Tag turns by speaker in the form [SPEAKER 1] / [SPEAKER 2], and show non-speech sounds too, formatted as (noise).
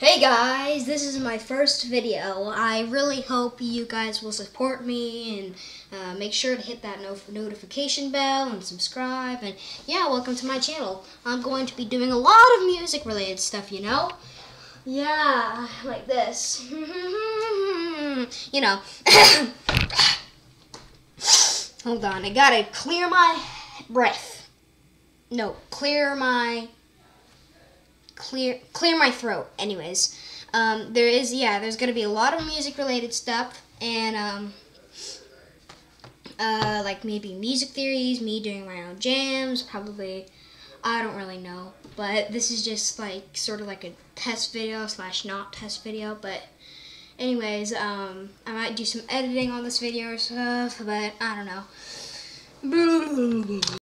[SPEAKER 1] Hey guys, this is my first video. I really hope you guys will support me and uh, make sure to hit that no notification bell and subscribe. And yeah, welcome to my channel. I'm going to be doing a lot of music related stuff, you know? Yeah, like this. (laughs) you know. (coughs) Hold on, I gotta clear my breath. No, clear my clear clear my throat. Anyways, um, there is yeah, there's gonna be a lot of music related stuff and um, uh, like maybe music theories, me doing my own jams, probably. I don't really know, but this is just like sort of like a test video slash not test video. But anyways, um, I might do some editing on this video or stuff, but I don't know. (laughs)